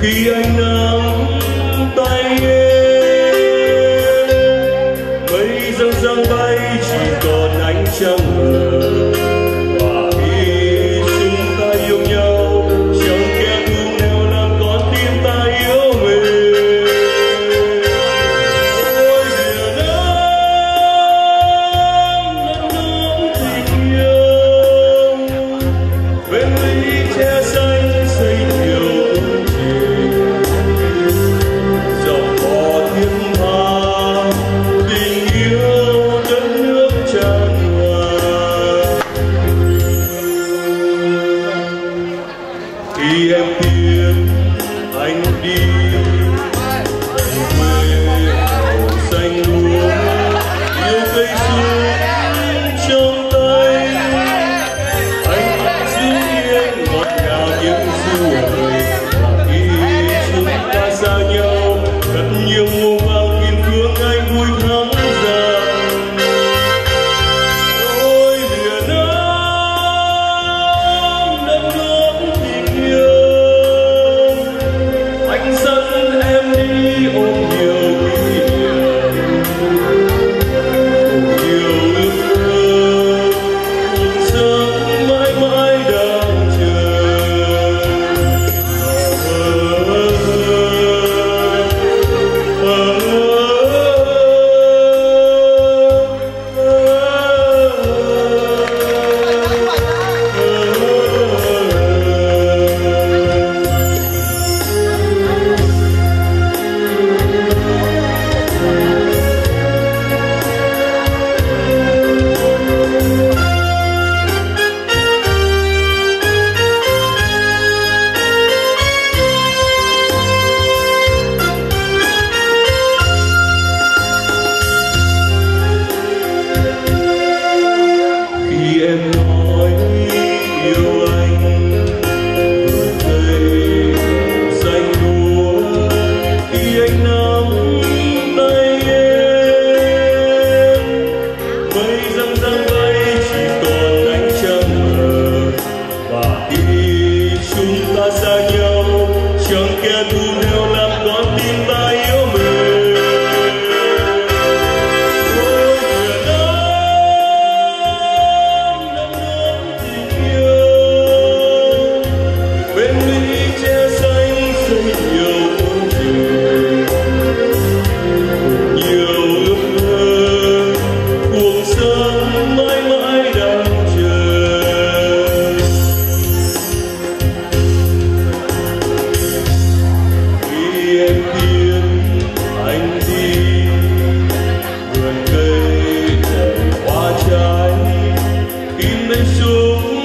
khi anh nắm tay em mây răng răng bay chỉ còn ánh trăng me show.